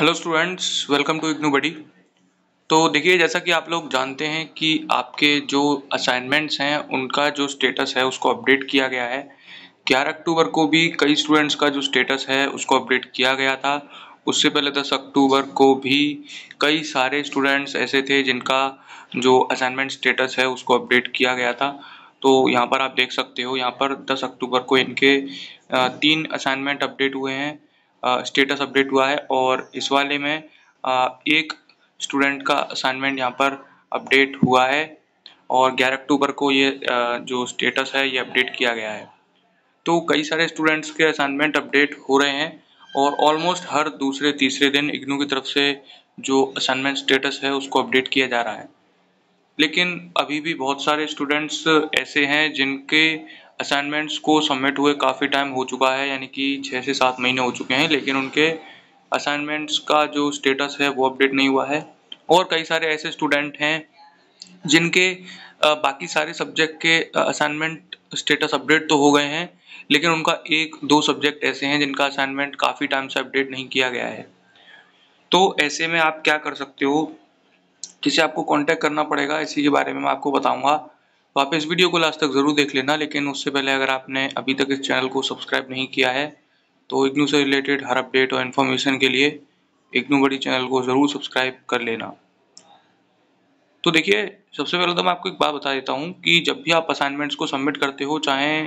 Hello students welcome to IGNOU buddy तो देखिए, जैसा कि आप लोग जानते हैं कि आपके जो असाइनमेंट्स हैं, उनका जो स्टेटस है, उसको अपडेट किया गया है। 11 अक्टूबर को भी कई स्टूडेंट्स का जो स्टेटस है, उसको अपडेट किया गया था। उससे पहले 10 अक्टूबर को भी कई सारे स्टूडेंट्स ऐसे थे जिनका जो असाइनमेंट स्टेटस है, उसको अपडेट किया गया था। तो यहाँ पर आप देख सकते हो, यहाँ पर 10 अक्टूबर को इनके तीन असाइनमेंट अपडेट हुए हैं। स्टेटस अपडेट हुआ है और इस वाले में एक स्टूडेंट का असाइनमेंट यहाँ पर अपडेट हुआ है और 11 अक्टूबर को ये जो स्टेटस है ये अपडेट किया गया है। तो कई सारे स्टूडेंट्स के असाइनमेंट अपडेट हो रहे हैं और ऑलमोस्ट हर दूसरे, तीसरे दिन इग्नू की तरफ़ से जो असाइनमेंट स्टेटस है उसको अपडेट किया जा रहा है। लेकिन अभी भी बहुत सारे स्टूडेंट्स ऐसे हैं जिनके असाइनमेंट्स को सबमिट हुए काफ़ी टाइम हो चुका है, यानी कि छः से सात महीने हो चुके हैं, लेकिन उनके असाइनमेंट्स का जो स्टेटस है वो अपडेट नहीं हुआ है। और कई सारे ऐसे स्टूडेंट हैं जिनके बाकी सारे सब्जेक्ट के असाइनमेंट स्टेटस अपडेट तो हो गए हैं, लेकिन उनका एक, दो सब्जेक्ट ऐसे हैं जिनका असाइनमेंट काफ़ी टाइम से अपडेट नहीं किया गया है। तो ऐसे में आप क्या कर सकते हो? किसी आपको कांटेक्ट करना पड़ेगा, इसी के बारे में मैं आपको बताऊँगा। तो आप इस वीडियो को लास्ट तक ज़रूर देख लेना, लेकिन उससे पहले अगर आपने अभी तक इस चैनल को सब्सक्राइब नहीं किया है तो इग्नू से रिलेटेड हर अपडेट और इन्फॉर्मेशन के लिए इग्नू बड़ी चैनल को ज़रूर सब्सक्राइब कर लेना। तो देखिए, सबसे पहले तो मैं आपको एक बात बता देता हूँ कि जब भी आप असाइनमेंट्स को सबमिट करते हो, चाहे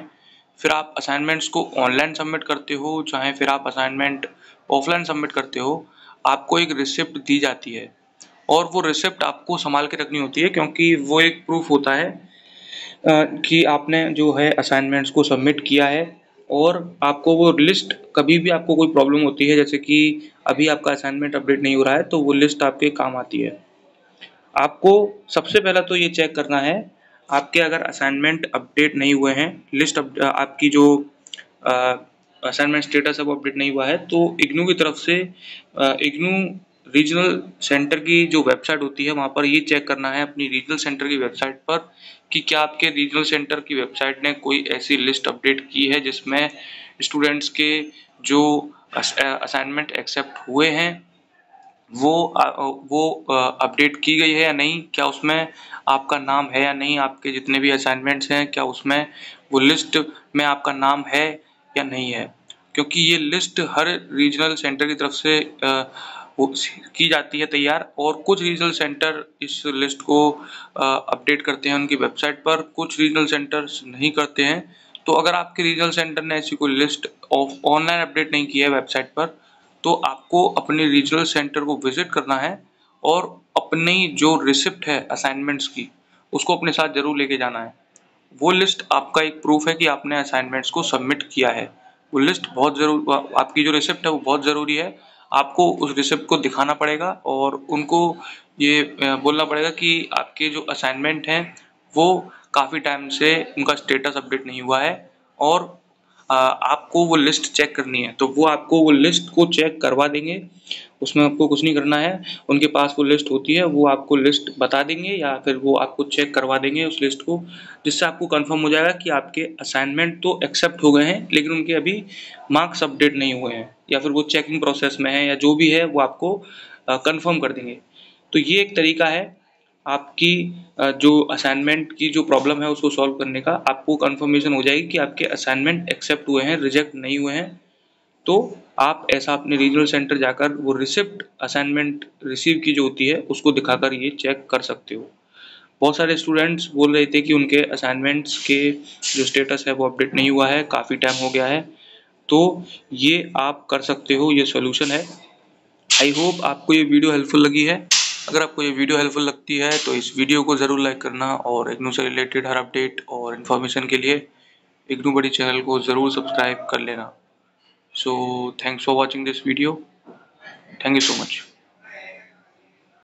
फिर आप असाइनमेंट्स को ऑनलाइन सबमिट करते हो, चाहे फिर आप असाइनमेंट ऑफलाइन सबमिट करते हो, आपको एक रिसिप्ट दी जाती है। और वो रिसिप्ट आपको संभाल के रखनी होती है, क्योंकि वो एक प्रूफ होता है कि आपने जो है असाइनमेंट्स को सबमिट किया है और आपको वो लिस्ट कभी भी आपको कोई प्रॉब्लम होती है, जैसे कि अभी आपका असाइनमेंट अपडेट नहीं हो रहा है तो वो लिस्ट आपके काम आती है। आपको सबसे पहला तो ये चेक करना है, आपके अगर असाइनमेंट अपडेट नहीं हुए हैं लिस्ट आपकी जो असाइनमेंट स्टेटस है वो अपडेट नहीं हुआ है तो इग्नू की तरफ़ से इग्नू रीजनल सेंटर की जो वेबसाइट होती है, वहाँ पर ये चेक करना है अपनी रीजनल सेंटर की वेबसाइट पर कि क्या आपके रीजनल सेंटर की वेबसाइट ने कोई ऐसी लिस्ट अपडेट की है जिसमें स्टूडेंट्स के जो असाइनमेंट एक्सेप्ट हुए हैं, वो वो अपडेट की गई है या नहीं, क्या उसमें आपका नाम है या नहीं, आपके जितने भी असाइनमेंट्स हैं, क्या उसमें वो लिस्ट में आपका नाम है या नहीं है? क्योंकि ये लिस्ट हर रीजनल सेंटर की तरफ़ से की जाती है तैयार और कुछ रीजनल सेंटर इस लिस्ट को अपडेट करते हैं उनकी वेबसाइट पर। कुछ रीजनल सेंटर्स नहीं करते हैं। तो अगर आपके रीजनल सेंटर ने ऐसी कोई लिस्ट ऑफ़ ऑनलाइन अपडेट नहीं की है वेबसाइट पर तो आपको अपने रीजनल सेंटर को विज़िट करना है और अपनी जो रिसिप्ट है असाइनमेंट्स की, उसको अपने साथ ज़रूर लेके जाना है। वो लिस्ट आपका एक प्रूफ है कि आपने असाइनमेंट्स को सबमिट किया है। वो लिस्ट बहुत ज़रूर, आपकी जो रिसिप्ट है वो बहुत ज़रूरी है। आपको उस रिसिप्ट को दिखाना पड़ेगा और उनको ये बोलना पड़ेगा कि आपके जो असाइनमेंट हैं, वो काफ़ी टाइम से उनका स्टेटस अपडेट नहीं हुआ है और आपको वो लिस्ट चेक करनी है। तो वो आपको वो लिस्ट को चेक करवा देंगे। उसमें आपको कुछ नहीं करना है। उनके पास वो लिस्ट होती है, वो आपको लिस्ट बता देंगे या फिर वो आपको चेक करवा देंगे उस लिस्ट को, जिससे आपको कंफर्म हो जाएगा कि आपके असाइनमेंट तो एक्सेप्ट हो गए हैं, लेकिन उनके अभी मार्क्स अपडेट नहीं हुए हैं, या फिर वो चेकिंग प्रोसेस में है, या जो भी है, वो आपको कंफर्म कर देंगे। तो ये एक तरीका है। आपकी जो असाइनमेंट की जो प्रॉब्लम है उसको सॉल्व करने का, आपको कंफर्मेशन हो जाएगी कि आपके असाइनमेंट एक्सेप्ट हुए हैं रिजेक्ट नहीं हुए हैं। तो आप ऐसा अपने रीजनल सेंटर जाकर वो रिसिप्ट असाइनमेंट रिसीव की जो होती है, उसको दिखाकर ये चेक कर सकते हो। बहुत सारे स्टूडेंट्स बोल रहे थे कि उनके असाइनमेंट्स के जो स्टेटस है वो अपडेट नहीं हुआ है, काफ़ी टाइम हो गया है। तो ये आप कर सकते हो, ये सोल्यूशन है। आई होप आपको ये वीडियो हेल्पफुल लगी है। अगर आपको ये वीडियो हेल्पफुल लगती है तो इस वीडियो को ज़रूर लाइक करना और इग्नू से रिलेटेड हर अपडेट और इन्फॉर्मेशन के लिए इग्नू बड़ी चैनल को ज़रूर सब्सक्राइब कर लेना। So thanks for watching this video thank you so much